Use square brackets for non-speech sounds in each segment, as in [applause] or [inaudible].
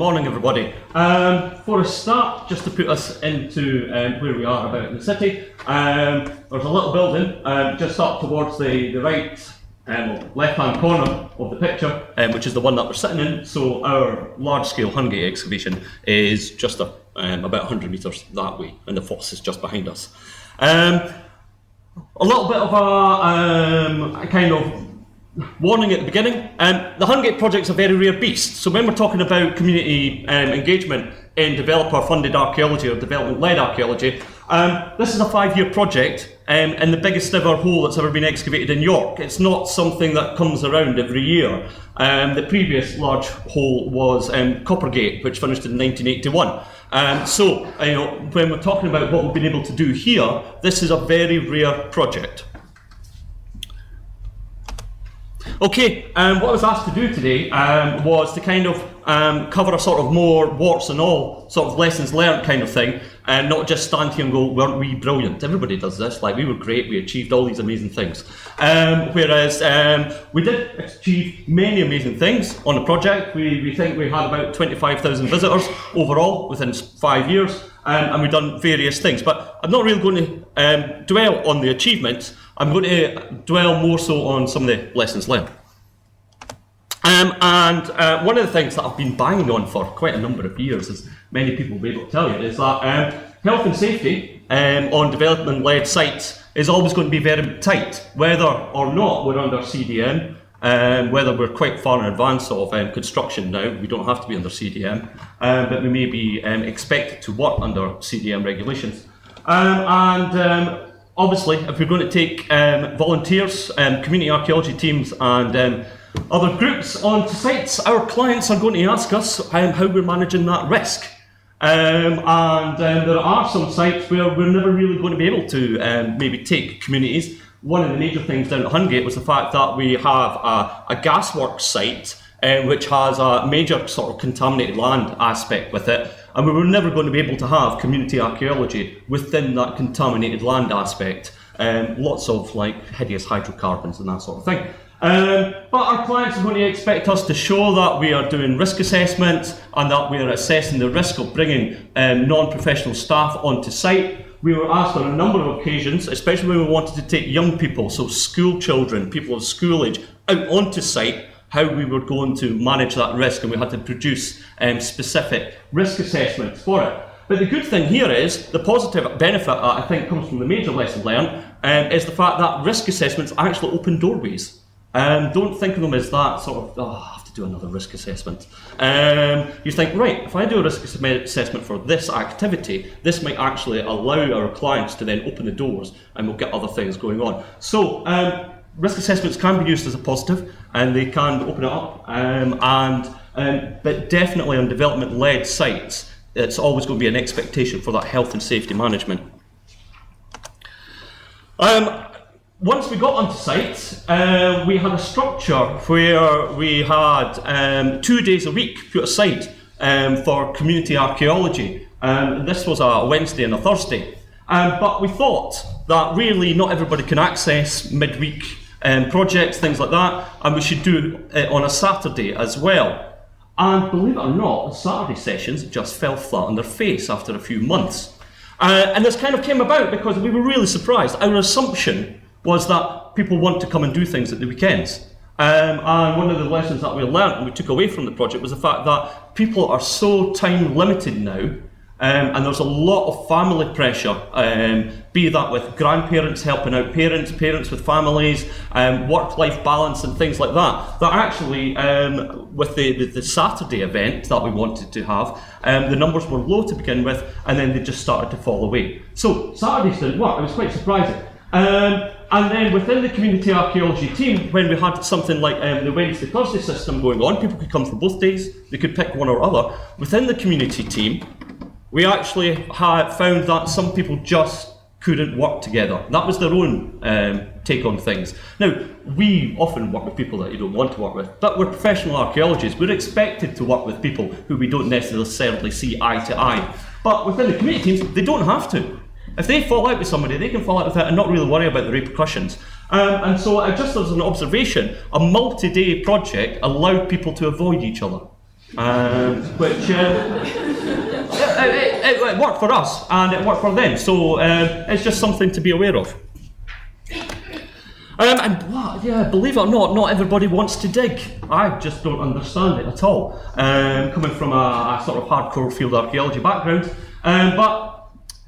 morning, everybody. Um, for a start, just to put us into um, where we are about in the city, um, there's a little building um, just up towards the, the right um, left-hand corner of the picture, um, which is the one that we're sitting in. So our large-scale Hungate excavation is just a, um, about 100 metres that way, and the Foss is just behind us. A little bit of a, a kind of warning at the beginning. Um, the Hungate project's a very rare beast. So when we're talking about community um, engagement in developer-funded archaeology or development-led archaeology, um, this is a five-year project um, and the biggest ever hole that's ever been excavated in York. It's not something that comes around every year. Um, the previous large hole was um, Coppergate, which finished in 1981. Um, so, you know, when we're talking about what we've been able to do here, this is a very rare project. Okay, um, what I was asked to do today um, was to kind of um, cover a sort of more warts and all sort of lessons learned kind of thing, and not just stand here and go, weren't we brilliant? Everybody does this, like we were great, we achieved all these amazing things. Um, whereas um, we did achieve many amazing things on the project. We, we think we had about 25,000 visitors overall within five years, um, and we've done various things. But I'm not really going to dwell on the achievements. I'm going to dwell more so on some of the lessons learned. Um, and uh, one of the things that I've been banging on for quite a number of years, as many people will be able to tell you, is that um, health and safety um, on development-led sites is always going to be very tight, whether or not we're under CDM, um, whether we're quite far in advance of um, construction now, we don't have to be under CDM, um, but we may be um, expected to work under CDM regulations. Um, and um, obviously, if we're going to take volunteers, community archaeology teams, and other groups onto sites, our clients are going to ask us how we're managing that risk. And there are some sites where we're never really going to be able to maybe take communities. One of the major things down at Hungate was the fact that we have a, a gasworks site um, which has a major sort of contaminated land aspect with it. And we were never going to be able to have community archaeology within that contaminated land aspect. Um, lots of like hideous hydrocarbons and that sort of thing. Um, but our clients are going to expect us to show that we are doing risk assessments and that we are assessing the risk of bringing um, non-professional staff onto site. We were asked on a number of occasions, especially when we wanted to take young people, so school children, people of school age, out onto site, how we were going to manage that risk and we had to produce um, specific risk assessments for it. But the good thing here is, the positive benefit I think comes from the major lesson learned, um, is the fact that risk assessments actually open doorways. Um, don't think of them as that sort of, oh, do another risk assessment. Um, you think, right, if I do a risk assessment for this activity, this might actually allow our clients to then open the doors and we'll get other things going on. So, um, risk assessments can be used as a positive and they can open it up. Um, and um, But definitely on development led sites, it's always going to be an expectation for that health and safety management. Um, once we got onto site, uh, we had a structure where we had um, two days a week put aside um, for community archaeology. Um, this was a Wednesday and a Thursday. Um, but we thought that really not everybody can access midweek um, projects, things like that, and we should do it on a Saturday as well. And believe it or not, the Saturday sessions just fell flat on their face after a few months. Uh, and this kind of came about because we were really surprised. Our assumption was that people want to come and do things at the weekends. Um, and one of the lessons that we learned and we took away from the project was the fact that people are so time limited now, um, and there's a lot of family pressure, um, be that with grandparents helping out parents, parents with families, um, work-life balance and things like that, that actually um, with the, the, the, Saturday event that we wanted to have, um, the numbers were low to begin with, and then they just started to fall away. So Saturdays didn't work, it was quite surprising. Um, and then within the community archaeology team, when we had something like um, the Wednesday Thursday system going on, people could come for both days, they could pick one or other. Within the community team, we actually had found that some people just couldn't work together. That was their own um, take on things. Now, we often work with people that you don't want to work with, but we're professional archaeologists. We're expected to work with people who we don't necessarily see eye to eye. But within the community teams, they don't have to. If they fall out with somebody, they can fall out with it and not really worry about the repercussions. Um, and so, just as an observation, a multi day project allowed people to avoid each other. um, which uh, it, it, it, worked for us and it worked for them. So um, it's just something to be aware of. Um, and yeah, believe it or not, not everybody wants to dig. I just don't understand it at all. Um, coming from a, a, sort of hardcore field archaeology background, um, but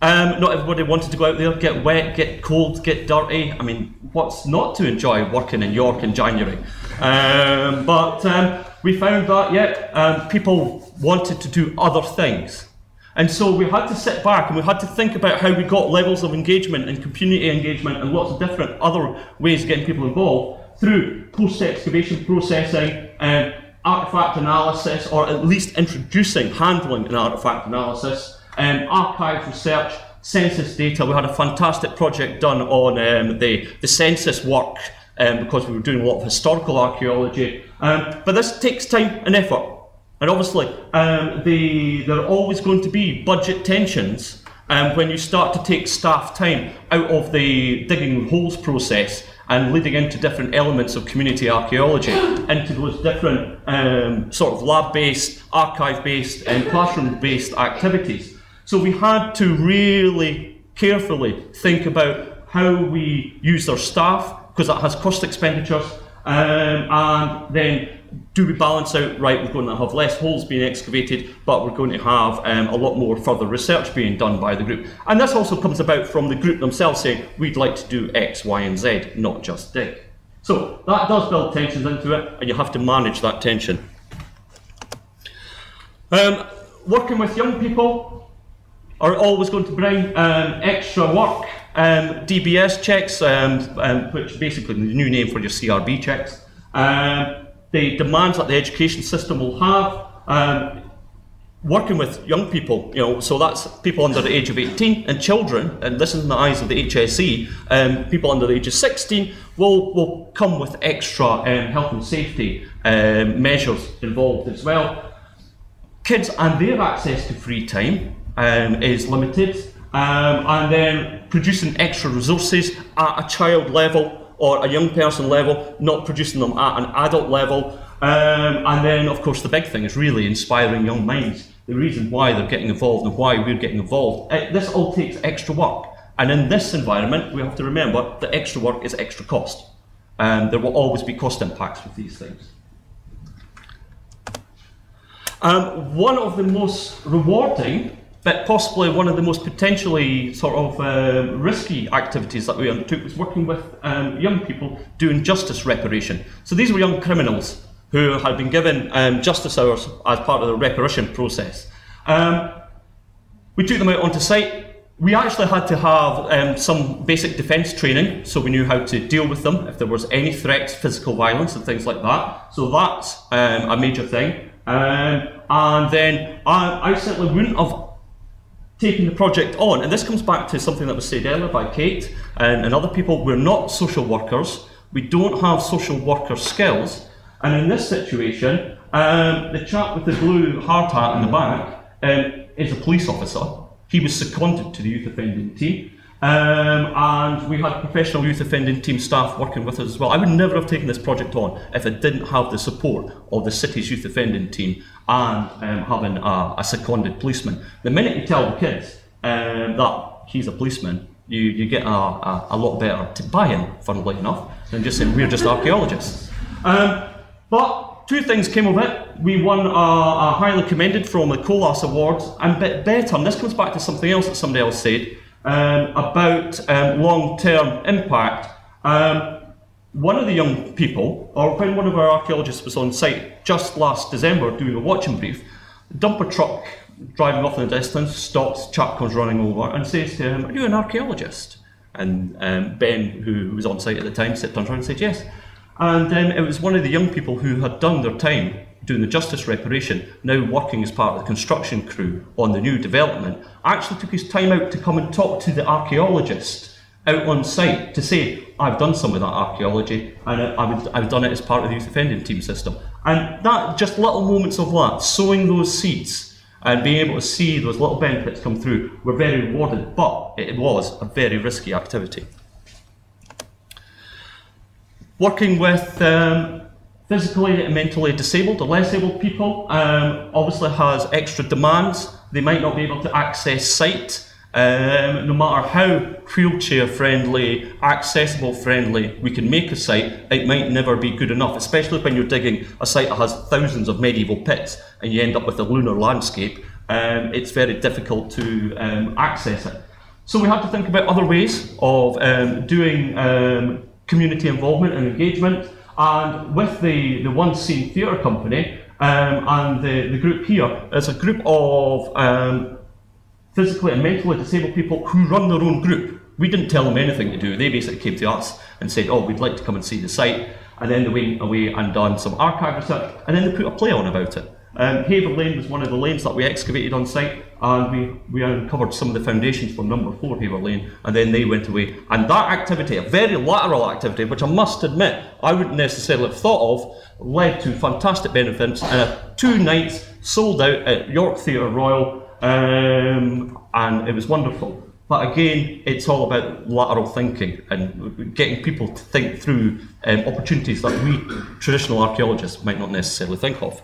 um, not everybody wanted to go out there, get wet, get cold, get dirty. I mean, what's not to enjoy working in York in January? Um, but um, we found that, yeah, um, people wanted to do other things. And so we had to sit back and we had to think about how we got levels of engagement and community engagement and lots of different other ways of getting people involved through post-excavation processing, and artifact analysis, or at least introducing handling an artifact analysis, um, archive research, census data. We had a fantastic project done on um, the, the census work um, because we were doing a lot of historical archaeology. Um, but this takes time and effort. And obviously, um, the, there are always going to be budget tensions um, when you start to take staff time out of the digging holes process and leading into different elements of community archaeology, [gasps] into those different um, sort of lab-based, archive-based and classroom-based activities. So we had to really carefully think about how we use our staff, because that has cost expenditures, um, and then do we balance out, right, we're going to have less holes being excavated, but we're going to have um, a lot more further research being done by the group. And this also comes about from the group themselves saying, we'd like to do X, Y, and Z, not just dig. So that does build tensions into it, and you have to manage that tension. Um, working with young people are always going to bring um, extra work. Um, DBS checks, um, um, which basically the new name for your CRB checks. Um, the demands that the education system will have. Working with young people, you know, so that's people under the age of 18 and children, and this is in the eyes of the HSE, people under the age of 16 will, will come with extra health and safety measures involved as well. Kids and their access to free time um, is limited, um, and then producing extra resources at a child level or a young person level, not producing them at an adult level. Um, and then, of course, the big thing is really inspiring young minds. The reason why they're getting involved and why we're getting involved. It, this all takes extra work. And in this environment, we have to remember that extra work is extra cost. Um, there will always be cost impacts with these things. Um, one of the most rewarding but possibly one of the most potentially sort of uh, risky activities that we undertook was working with um, young people doing justice reparation. So these were young criminals who had been given um, justice hours as part of the reparation process. Um, we took them out onto site. We actually had to have um, some basic defence training, so we knew how to deal with them if there was any threats, physical violence, and things like that. So that's um, a major thing. Um, and then I, I certainly wouldn't have taking the project on. And this comes back to something that was said earlier by Kate and, and other people. We're not social workers. We don't have social worker skills. And in this situation, um, the chap with the blue hard hat in the back um, is a police officer. He was seconded to the youth offending team. Um, and we had professional youth offending team staff working with us as well. I would never have taken this project on if it didn't have the support of the city's youth offending team and um, having a, a, seconded policeman. The minute you tell the kids um, that he's a policeman, you, you get a, a, a lot better to buy-in, funnily enough, than just saying we're just archaeologists. Um, but two things came of it. We won a, a highly commended from the COLAS Awards, and bit better, and this comes back to something else that somebody else said, um, about um, long-term impact. Um, one of the young people, or when one of our archaeologists was on site just last December doing a watching brief, dumper truck driving off in the distance stops, chap comes running over and says to him, are you an archaeologist? And um, Ben, who was on site at the time, turns around and said yes. And um, it was one of the young people who had done their time doing the justice reparation, now working as part of the construction crew on the new development, actually took his time out to come and talk to the archaeologist out on site to say, I've done some of that archaeology and I've, I've done it as part of the youth offending team system. And that, just little moments of that, sowing those seeds and being able to see those little benefits come through were very rewarded, but it was a very risky activity. Working with um, physically and mentally disabled or less able people um, obviously has extra demands. They might not be able to access sight. Um, no matter how wheelchair friendly, accessible friendly we can make a site, it might never be good enough, especially when you're digging a site that has thousands of medieval pits and you end up with a lunar landscape. Um, it's very difficult to um, access it. So we had to think about other ways of um, doing um, community involvement and engagement. And with the, the One Scene Theatre Company um, and the, the group here, it's a group of um, physically and mentally disabled people who run their own group. We didn't tell them anything to do. They basically came to us and said, oh, we'd like to come and see the site. And then they went away and done some archive research, and then they put a play on about it. Um, Haver Lane was one of the lanes that we excavated on site, and we, we uncovered some of the foundations for number four Haver Lane, and then they went away. And that activity, a very lateral activity, which I must admit I wouldn't necessarily have thought of, led to fantastic benefits. And two nights sold out at York Theatre Royal, um, and it was wonderful. But again, it's all about lateral thinking and getting people to think through um, opportunities that we traditional archaeologists might not necessarily think of.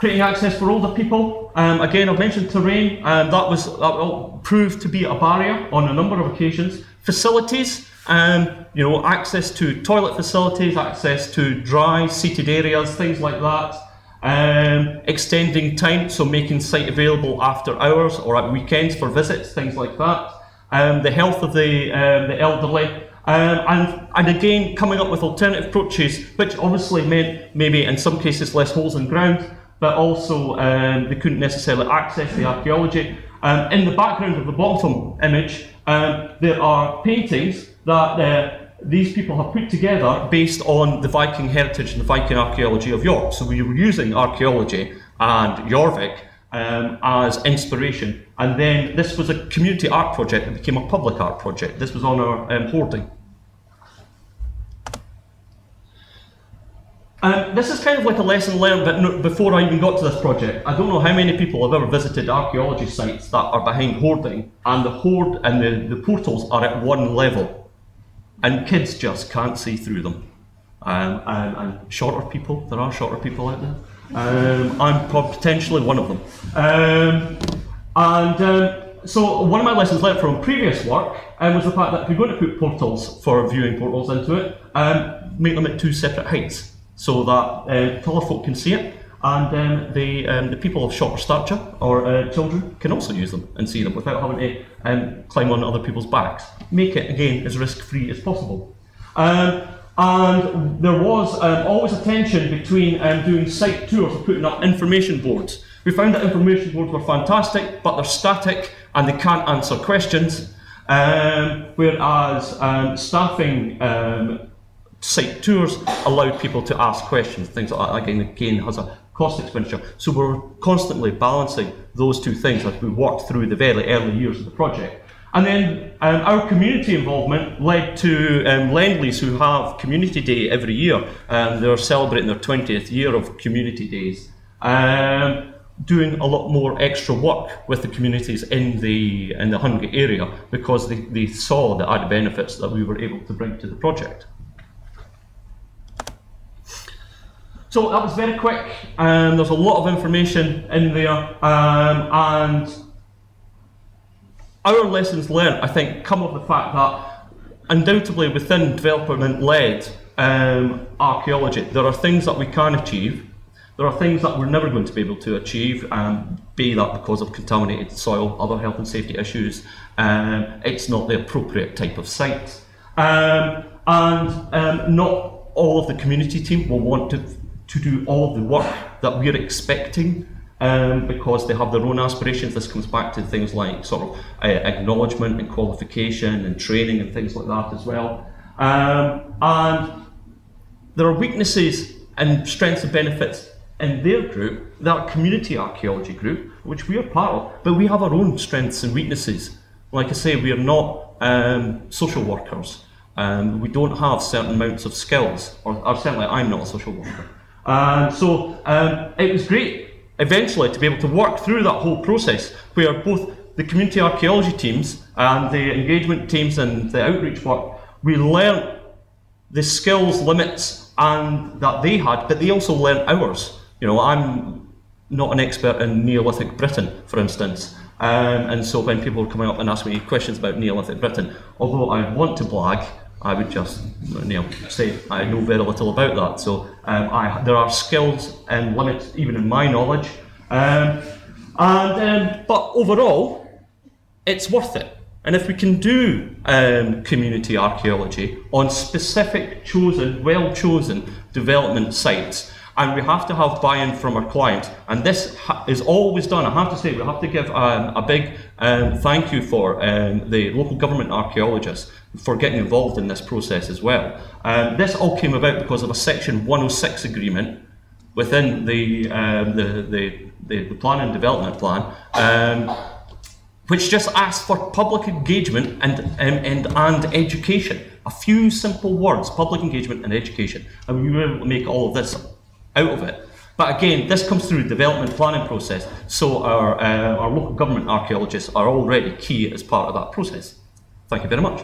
Creating access for older people. Um, again, I've mentioned terrain, and that was that proved to be a barrier on a number of occasions. Facilities, um, you know, access to toilet facilities, access to dry seated areas, things like that. Um, extending time, so making site available after hours or at weekends for visits, things like that. Um, the health of the, um, the elderly, um, and, and again, coming up with alternative approaches, which obviously meant maybe in some cases less holes in ground, but also um, they couldn't necessarily access the archaeology. Um, in the background of the bottom image, um, there are paintings that uh, these people have put together based on the Viking heritage and the Viking archaeology of York. So we were using archaeology and Jorvik um, as inspiration. And then this was a community art project that became a public art project. This was on our um, hoarding. Um, this is kind of like a lesson learned, but no, before I even got to this project, I don't know how many people have ever visited archaeology sites that are behind hoarding, and the hoard and the, the portals are at one level, and kids just can't see through them. Um, and, and, shorter people, there are shorter people out there. Um, I'm potentially one of them. Um, and um, so one of my lessons learned from previous work um, was the fact that if you're going to put portals for viewing portals into it, make them at two separate heights so that uh, taller folk can see it, and um, the um, the people of shorter stature or uh, children can also use them and see them without having to um, climb on other people's backs. Make it again as risk free as possible. Um, and there was um, always a tension between um, doing site tours or putting up information boards. We found that information boards were fantastic, but they're static and they can't answer questions. whereas staffing site tours allowed people to ask questions, things like that. Again, again has a cost expenditure. So we're constantly balancing those two things as we work through the very early years of the project. And then um, our community involvement led to um, Lendlease, who have Community Day every year. Um, they're celebrating their 20th year of Community Days. Um, doing a lot more extra work with the communities in the in the Hungate area because they, they saw the added benefits that we were able to bring to the project. So that was very quick. Um, there's a lot of information in there, um, and our lessons learned, I think, come of the fact that undoubtedly within development-led um, archaeology, there are things that we can achieve. There are things that we're never going to be able to achieve, um, be that because of contaminated soil, other health and safety issues. Um, it's not the appropriate type of site, um, and um, not all of the community team will want to to do all the work that we're expecting um, because they have their own aspirations. This comes back to things like sort of uh, acknowledgement and qualification and training and things like that as well. Um, and there are weaknesses and strengths and benefits in their group, that community archaeology group, which we are part of, but we have our own strengths and weaknesses. Like I say, we are not um, social workers. Um, we don't have certain amounts of skills, or, or certainly I'm not a social worker. And so um, it was great eventually to be able to work through that whole process where both the community archaeology teams and the engagement teams and the outreach work, we learnt the skills limits and that they had, but they also learnt ours. You know, I'm not an expert in Neolithic Britain, for instance. Um, and so when people were coming up and asking me questions about Neolithic Britain, although I want to blag, I would just you know, say I know very little about that. So um, I, there are skills and limits even in my knowledge. Um, and um, but overall, it's worth it. And if we can do um, community archaeology on specific, chosen, well chosen development sites, and we have to have buy-in from our clients. And this is always done. I have to say, we have to give um, a big um, thank you for um, the local government archaeologists for getting involved in this process as well. Um, this all came about because of a Section 106 agreement within the, um, the, the, the, the plan and development plan um, which just asks for public engagement and, and, and education. A few simple words, public engagement and education. And we to make all of this out of it. But again, this comes through the development planning process, so our, uh, our local government archaeologists are already key as part of that process. Thank you very much.